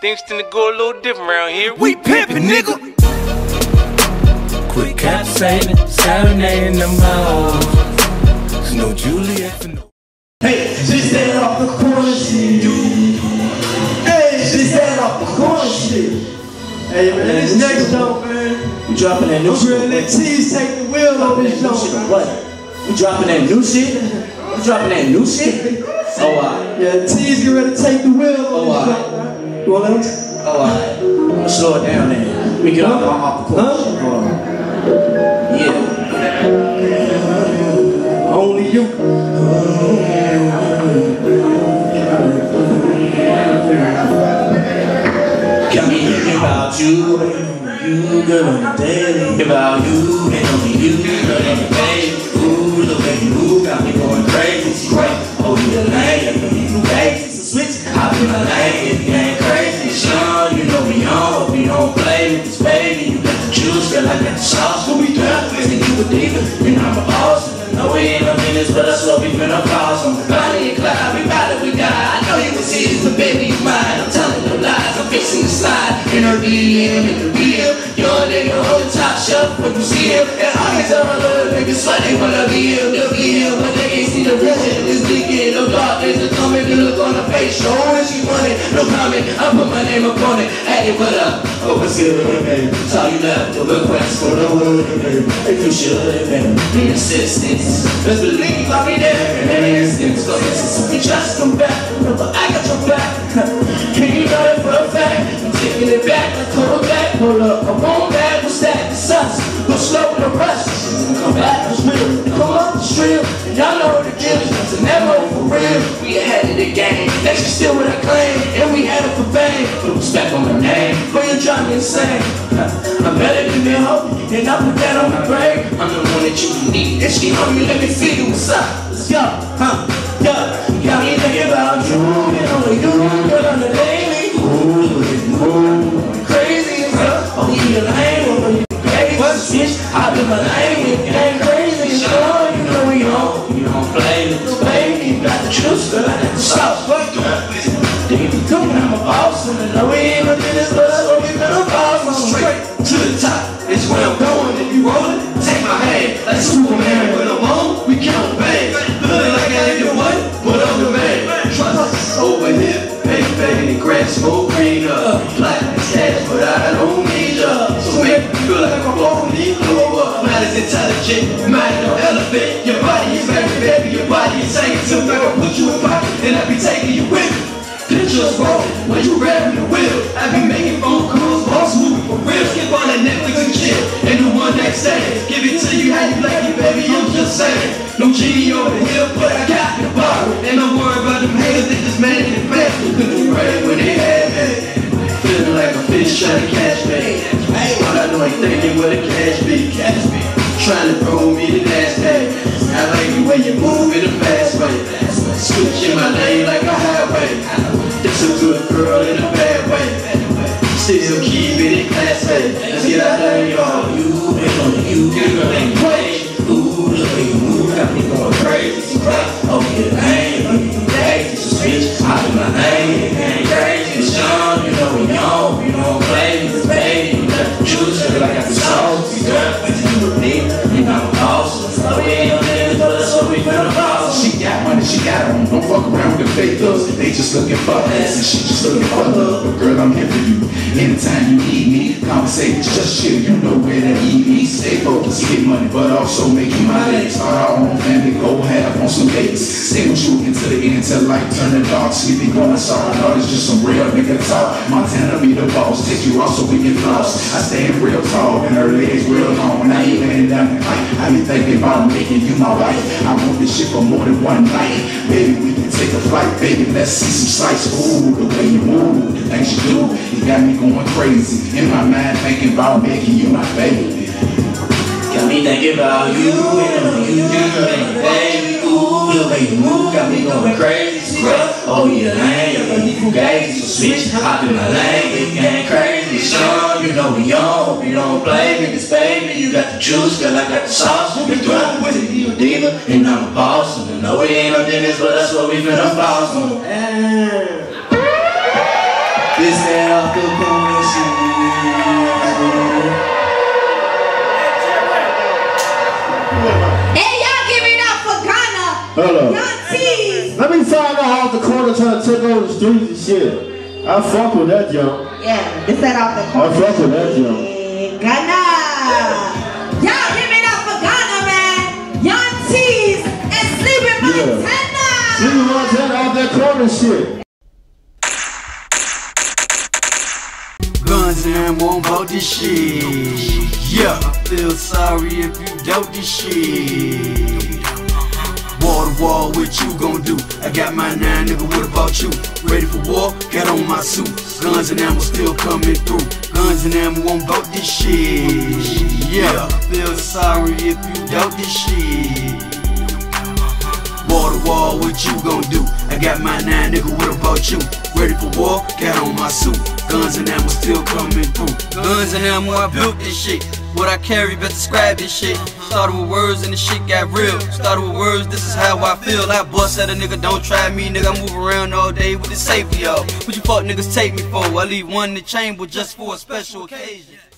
Things tend to go a little different around here. We pimpin', nigga. Quick Quit capsating, serenading them hoes. There's no Juliet for no. Hey, she stand off the corner shit. Hey, she stand off the corner shit. Hey, man, this next show, man. We dropping that new I'm shit. ready to let Cheese take the wheel on this show, man. What? We dropping that new shit? We dropping that new shit? Oh, alright. Yeah, Cheese get ready to take the wheel on Oh, this wow. Show, man. You want to Oh, alright. I'm gonna slow it down then. We get off, off, the course. Huh? Hold on. Yeah. Only you. Got me thinking about you, you girl on the daily. About you and only you, girl on the daily. Ain't but I swear we finna cross. I'm Bonnie and Clyde, we ride it, we die. I know you can see this, but baby, you mine. I'm telling no lies, I'm fixing the slide. In her DM, in the DM. Your nigga on the top shelf when you see him. And all these other little niggas swear they wanna be him, they'll be him. But they can't see the vision, this weekend. No dark days are coming, the look on the face. Show when she want it, no comment. I put my name up on it. Hey, what up? What's good, baby? Saw you left a request for the hood, baby. If you should, baby. Need assistance. Let's believe I'll be there in an instant. So this is we just come back. Remember, I got your back. Can you know it for a fact? I'm taking it back, let's pull back. Hold up, I want that. What's that? It's us. Go slow in the rush. Come back, it's real. Come up the stream. And y'all know the deal is it's never for real. We ahead of the game. Next, we still with a claim. Drive. I'm better than the hoe. And I put that on my brain. I'm the one that you need. And she hungry, let me see. What's up? Let's go. Huh? Yeah. Got me thinking about you. Over here. Baby, grass smoke green up. Black cash, but I don't need ya. So make me feel like I'm on the up. Man is intelligent, mind no elephant. Your body is very baby, your body is to me. I put you in pocket, and I be taking you with me. Pictures roll when you rap the wheel. I be making phone calls, boss moving for real. Skip on that Netflix and chill. And the one next day, give it to you how you like it, baby. I'm just saying. No genie over here, but I got a fish trying to catch me. I know ain't thinking where the cash be. Cash be. Trying to throw me the last day. I like the way you move in a fast way. Switching my lane like a highway. This a good girl in a bad way. Still keep it in class A. Let's get out there, y'all. You and only you, girl, ain't play. Ooh, the way you move got me going crazy. Oh, yeah, lane, oh, you crazy. So switch, hop in my lane, she got them. Don't fuck around with the fake thugs. They just looking for ass and she just looking for love. But girl, I'm here for you. Anytime you need me, conversate, just chill. You know where to eat me. Stay focused, get money, but also make making my legs. Start our own family, go have on some dates. Stay with you until the end, till light turn the dark. Sleeping going sorry, no, it's just some real nigga talk. Montana be the boss, take you off so we can floss. I stand real tall and her legs real long. Now you laying down the pipe. I be thinking about making you my wife. I want this shit for more than one night. Baby, we can take a flight, baby. Let's see some sights. Ooh, the way you move, the things you do, you got me going crazy. In my mind, thinking about making you my baby. Got me thinking about you and only you, girl, baby. Ooh, the way you move got me going crazy. Oh, yeah, lane, you fugazi. So switch, hop in my lane, it ain't crazy. Sean, you know we on, we don't play with this baby. You got the juice, girl, I got the sauce. We throwing with it, you a diva, and I'm a boss. And I know we ain't no dentist, but that's what we finna boss on. This that off the. Hey, y'all give it up for Gunna. Hold up. Let me find out off the corner trying to take over the streets and shit. I fuck with that jump. Yeah, this that off the I corner. fuck with that jump. Gunna. Y'all give it up for Gunna, man. Yung Teeze and Sleepiee Yeah. Montana. See you Montana off that corner shit. Guns and ammo about this shit. Yeah, I feel sorry if you doubt this shit. Wall to wall, what you gon' do? I got my nine, nigga, what about you? Ready for war? Got on my suit. Guns and ammo still coming through. Guns and ammo on about this shit. Yeah, feel sorry if you doubt this shit. Wall to wall, what you gon' do? I got my nine, nigga, what about you? Ready for war? Got on my suit. Guns and ammo still coming through. Guns and ammo, I built this shit. What I carry, best describe this shit. Started with words and the shit got real. Started with words, this is how I feel. I bust at a nigga, don't try me, nigga. I move around all day with the safety off. What you fuck niggas take me for? I leave one in the chamber just for a special occasion.